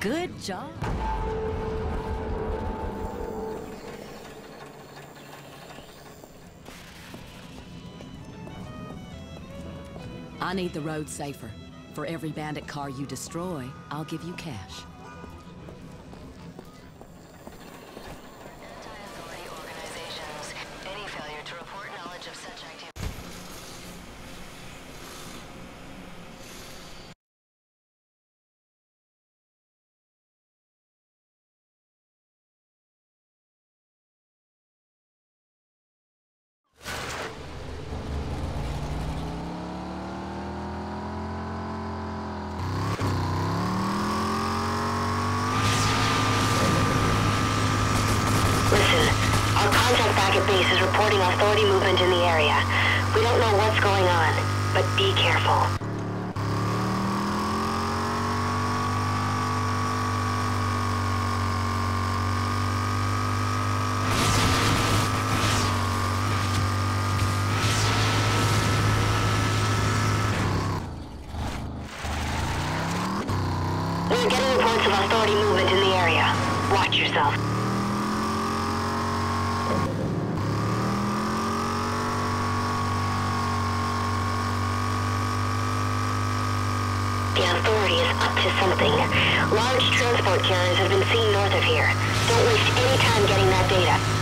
Good job. I need the road safer. For every bandit car you destroy, I'll give you cash. Anti-authority organizations. Any failure to report knowledge of such activity. Listen, our contact back at base is reporting authority movement in the area. We don't know what's going on, but be careful. We're getting authority movement in the area. Watch yourself. The authority is up to something. Large transport carriers have been seen north of here. Don't waste any time getting that data.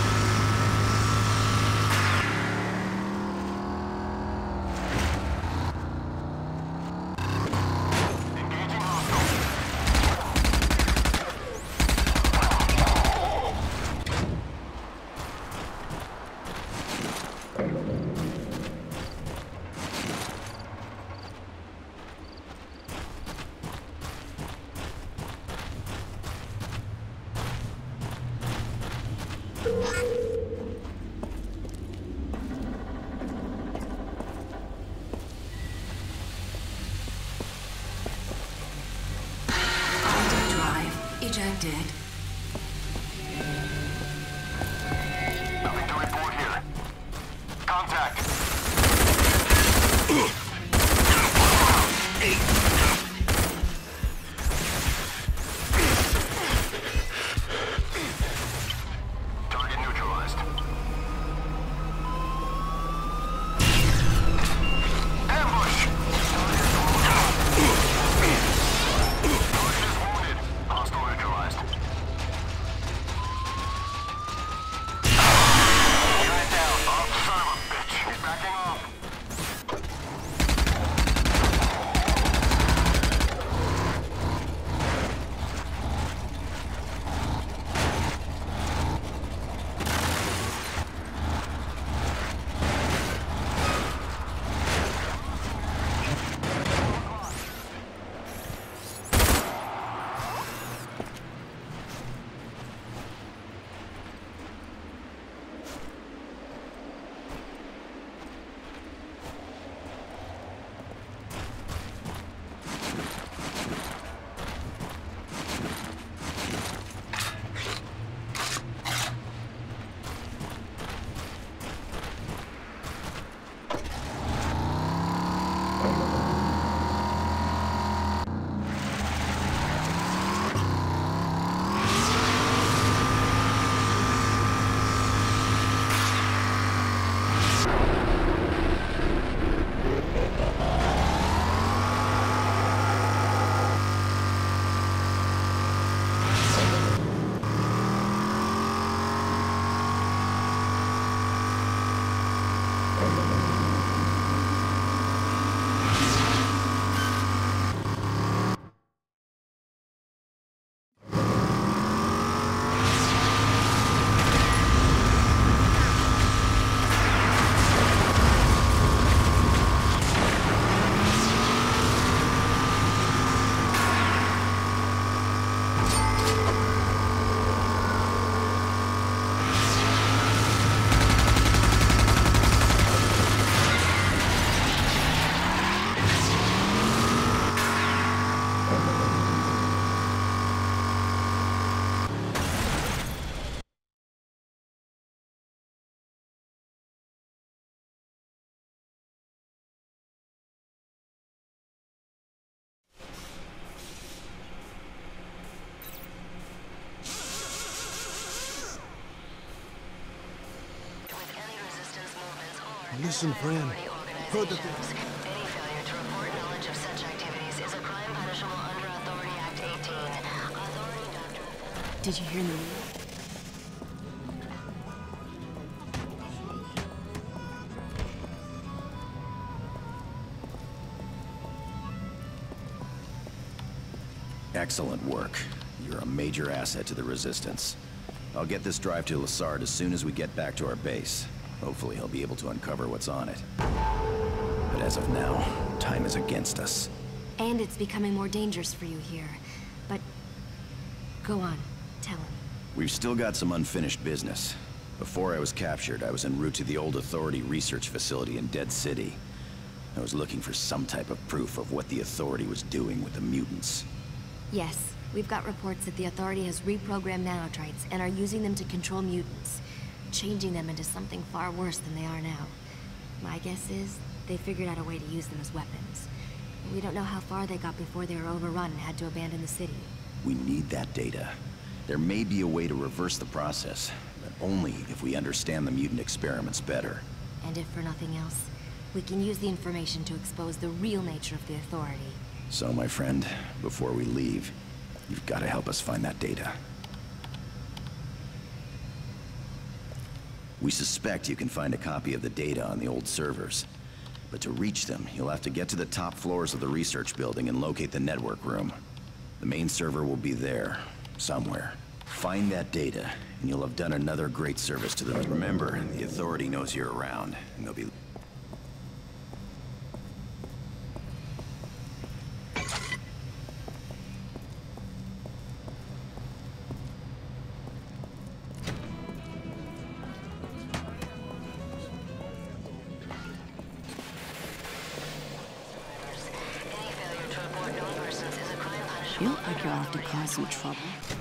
Auto drive ejected. Listen, friend. Heard that the... Any failure to report knowledge of such activities is a crime punishable under Authority Act 18. Authority Doctrine... Did you hear the news? Excellent work. You're a major asset to the Resistance. I'll get this drive to Lassard as soon as we get back to our base. Hopefully he'll be able to uncover what's on it. But as of now, time is against us. And it's becoming more dangerous for you here. But... Go on. Tell him. We've still got some unfinished business. Before I was captured, I was en route to the old Authority research facility in Dead City. I was looking for some type of proof of what the Authority was doing with the mutants. Yes, we've got reports that the Authority has reprogrammed nanotrites and are using them to control mutants. Changing them into something far worse than they are now. My guess is, they figured out a way to use them as weapons. We don't know how far they got before they were overrun and had to abandon the city. We need that data. There may be a way to reverse the process, but only if we understand the mutant experiments better. And if for nothing else, we can use the information to expose the real nature of the Authority. So, my friend, before we leave, you've got to help us find that data. We suspect you can find a copy of the data on the old servers. But to reach them, you'll have to get to the top floors of the research building and locate the network room. The main server will be there, somewhere. Find that data, and you'll have done another great service to them. Remember, the Authority knows you're around, and they'll be... some trouble.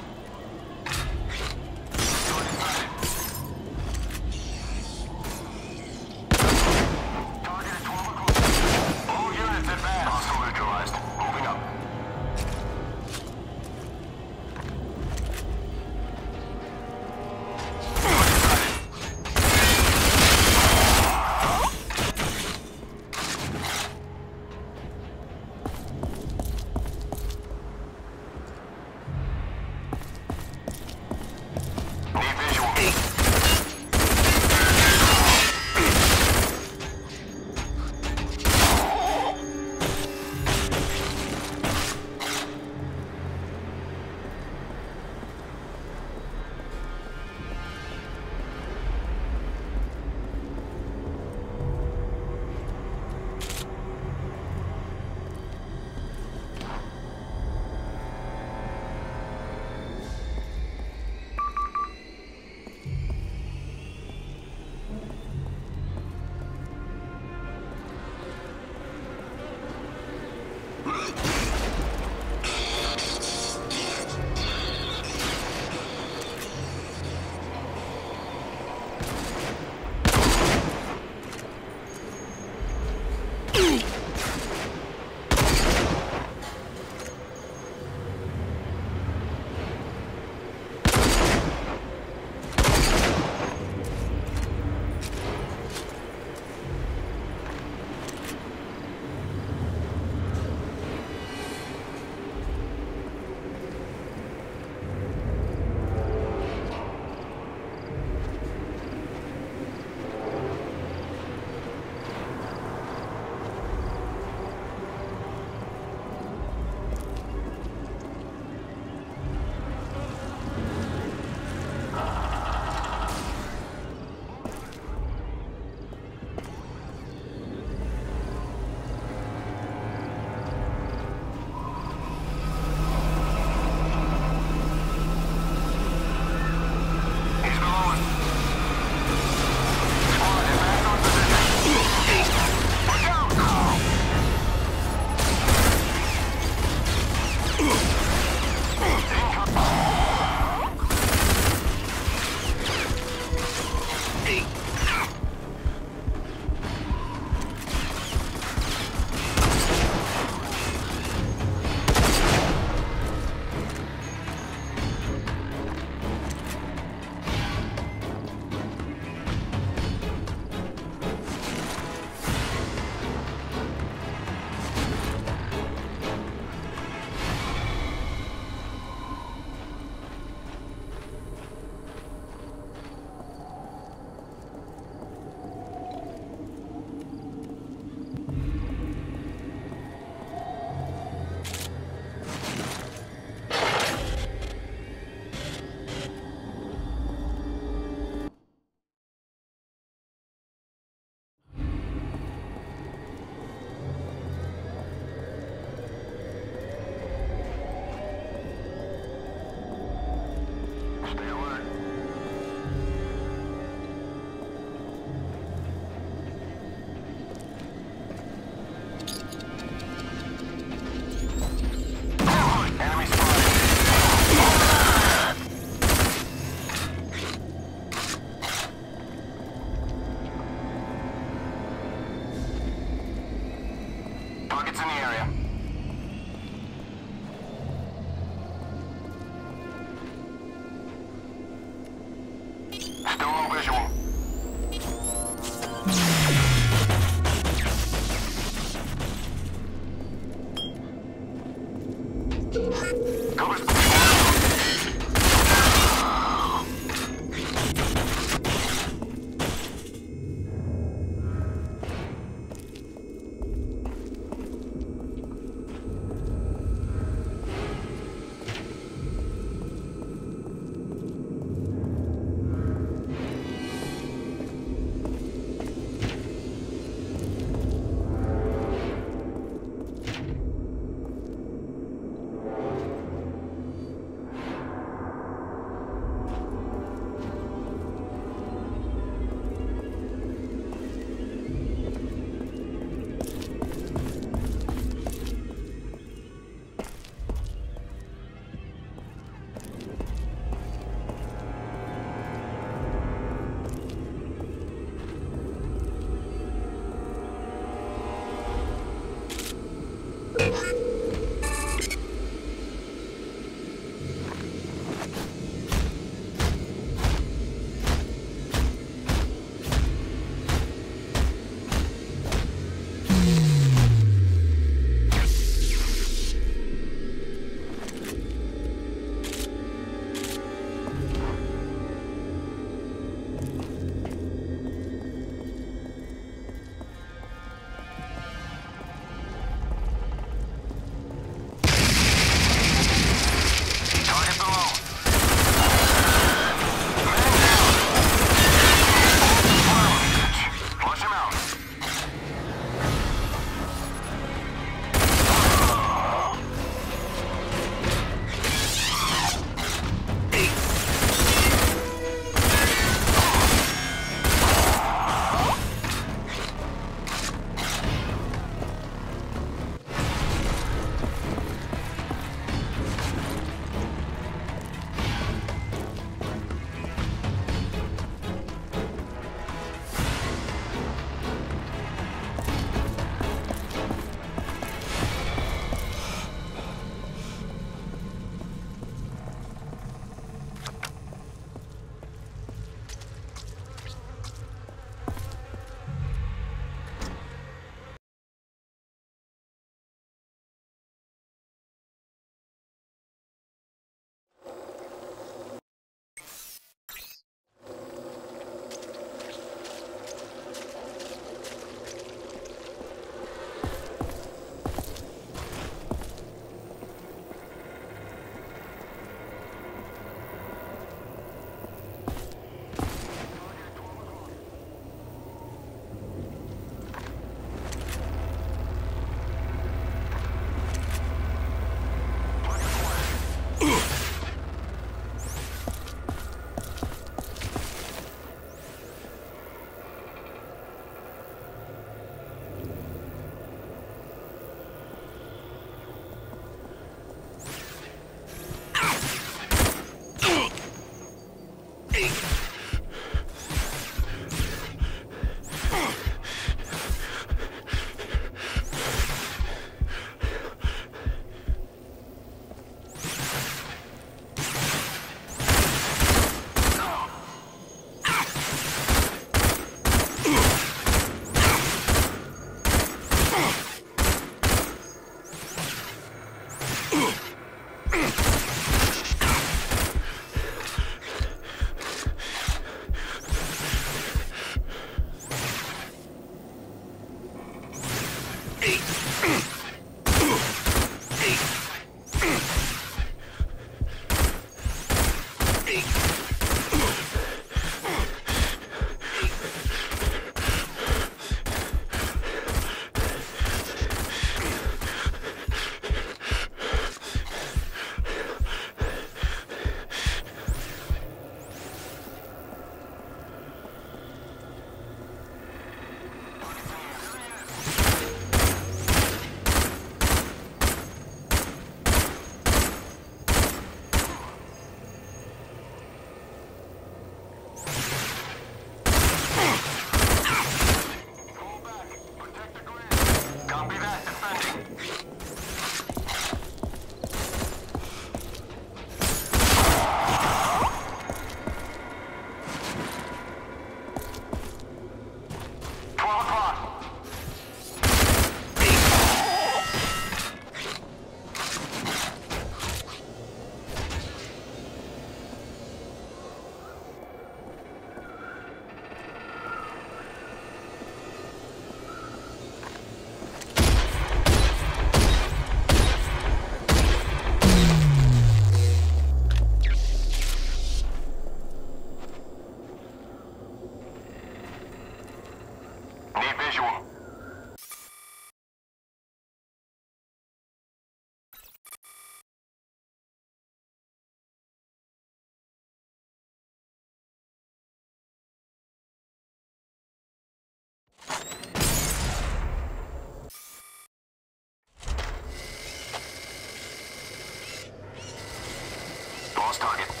Lost target.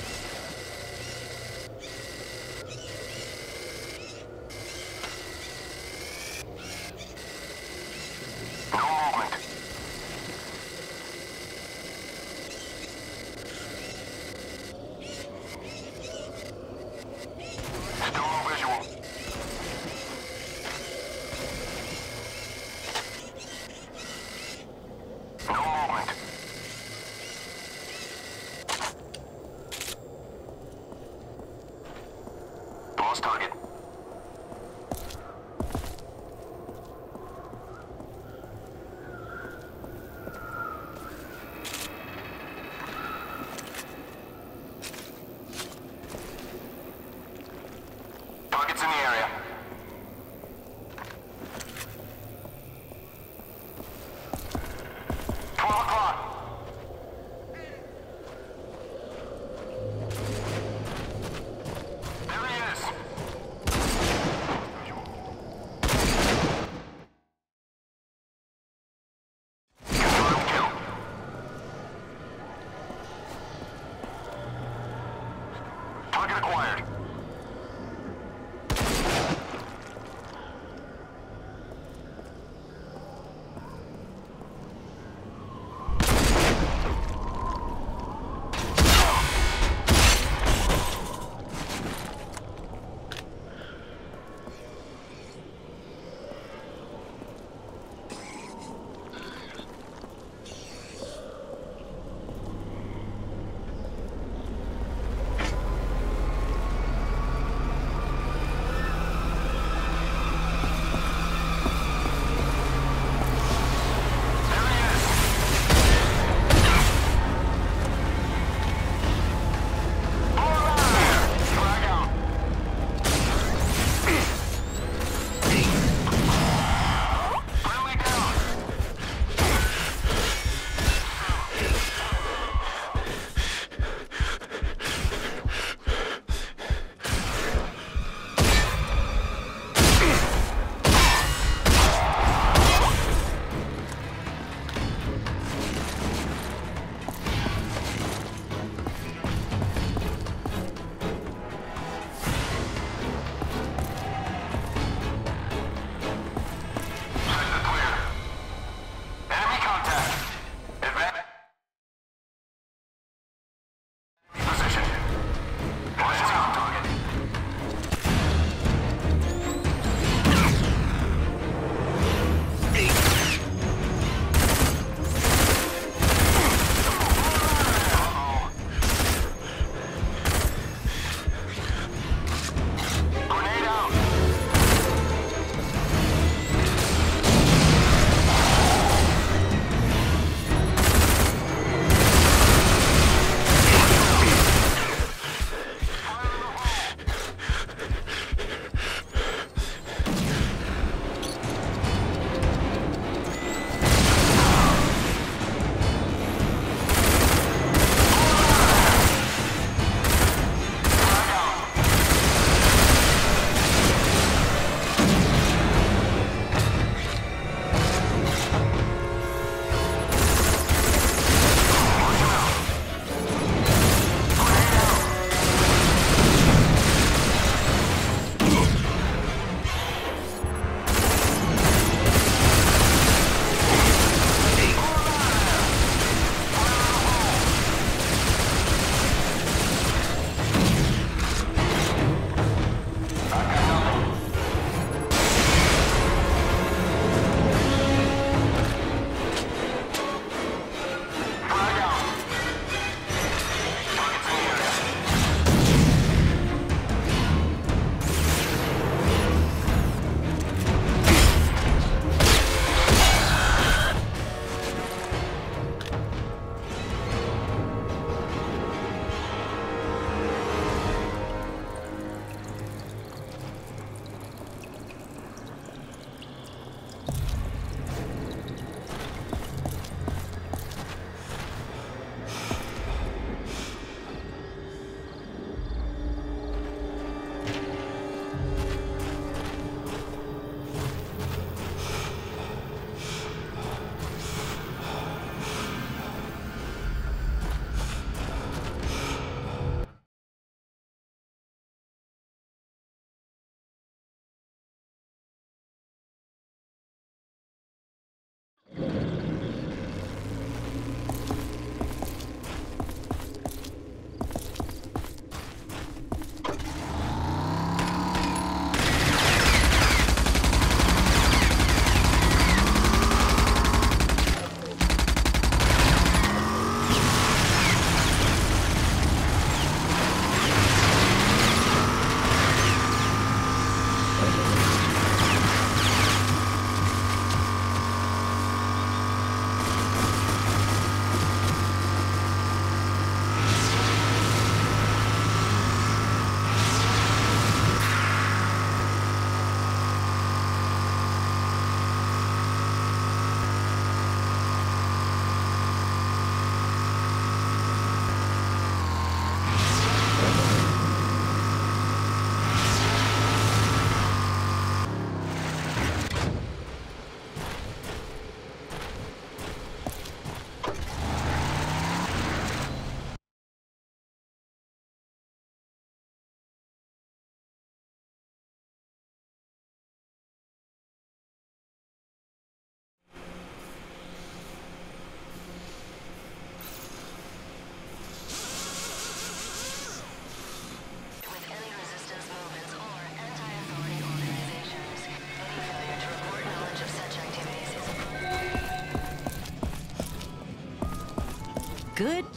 Target.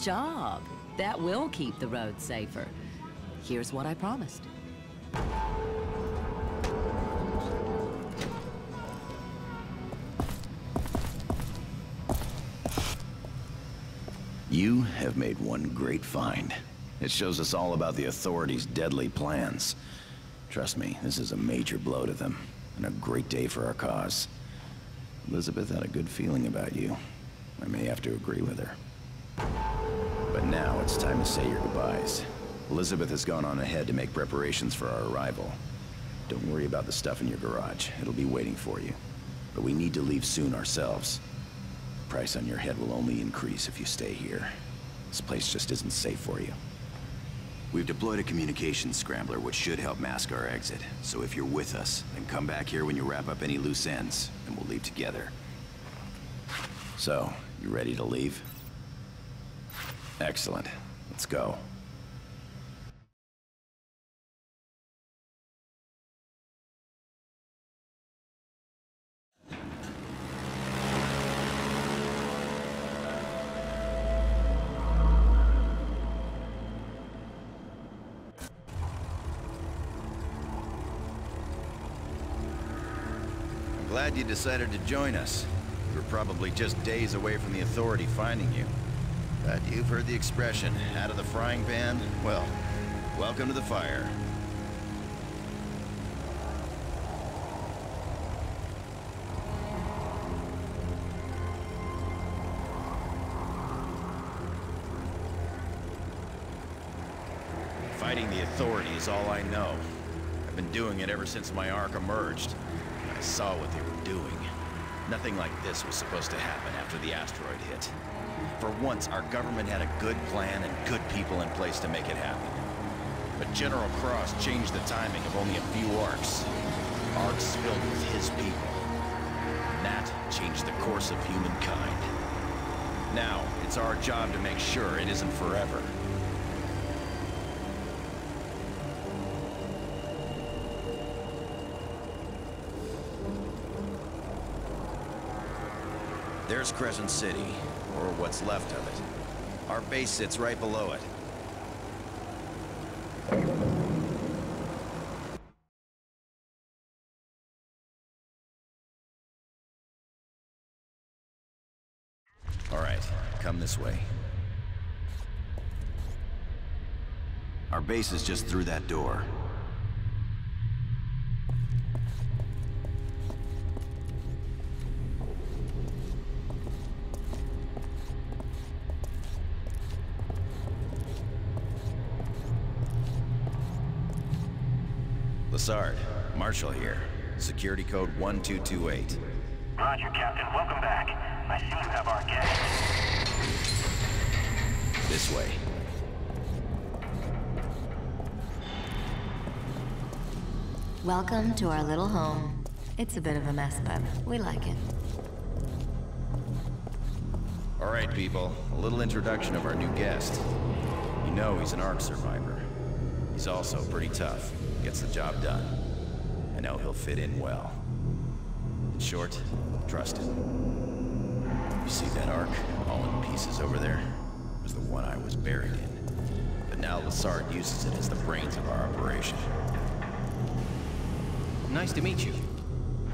Job. That will keep the road safer. Here's what I promised. You have made one great find. It shows us all about the authorities' deadly plans. Trust me, this is a major blow to them, and a great day for our cause. Elizabeth had a good feeling about you. I may have to agree with her. Now it's time to say your goodbyes. Elizabeth has gone on ahead to make preparations for our arrival. Don't worry about the stuff in your garage. It'll be waiting for you. But we need to leave soon ourselves. Price on your head will only increase if you stay here. This place just isn't safe for you. We've deployed a communications scrambler which should help mask our exit. So if you're with us, then come back here when you wrap up any loose ends, and we'll leave together. So, you ready to leave? Excellent. Let's go. I'm glad you decided to join us. We were probably just days away from the Authority finding you. But you've heard the expression, out of the frying pan? Well, welcome to the fire. Fighting the Authority is all I know. I've been doing it ever since my ark emerged. I saw what they were doing. Nothing like this was supposed to happen after the asteroid hit. For once, our government had a good plan and good people in place to make it happen. But General Cross changed the timing of only a few arks. Arks filled with his people. That changed the course of humankind. Now, it's our job to make sure it isn't forever. There's Crescent City, or what's left of it. Our base sits right below it. All right, come this way. Our base is just through that door. Lassard, Marshall here. Security code 1228. Roger, Captain. Welcome back. I see you have our guest. This way. Welcome to our little home. It's a bit of a mess, but we like it. All right, people. A little introduction of our new guest. You know he's an Ark survivor. He's also pretty tough. Gets the job done. I know he'll fit in well. In short, trust him. You see that Ark, all in pieces over there? It was the one I was buried in. But now Lassard uses it as the brains of our operation. Nice to meet you.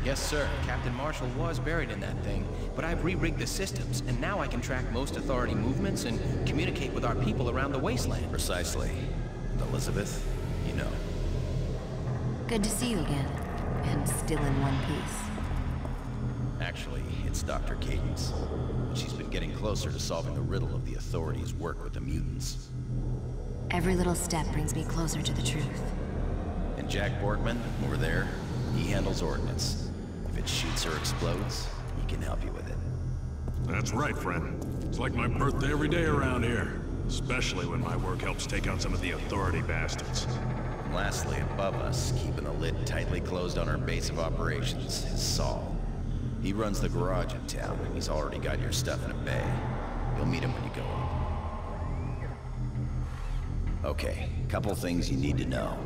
Yes, sir. Captain Marshall was buried in that thing, but I've re-rigged the systems, and now I can track most Authority movements and communicate with our people around the wasteland. Precisely. And Elizabeth, you know. Good to see you again. And still in one piece. Actually, it's Dr. Cadence. She's been getting closer to solving the riddle of the authorities' work with the mutants. Every little step brings me closer to the truth. And Jack Borgman, over there, he handles ordnance. If it shoots or explodes, he can help you with it. That's right, friend. It's like my birthday every day around here. Especially when my work helps take out some of the authority bastards. Lastly, above us, keeping the lid tightly closed on our base of operations, is Saul. He runs the garage in town. And he's already got your stuff in a bay. You'll meet him when you go up. Okay, couple things you need to know.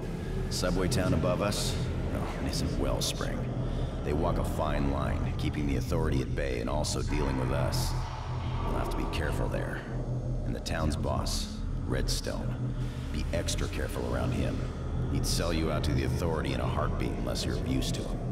Subway town above us? No, it isn't Wellspring. They walk a fine line, keeping the authority at bay and also dealing with us. We'll have to be careful there. And the town's boss, Redstone. Be extra careful around him. He'd sell you out to the Authority in a heartbeat unless you're of use to him.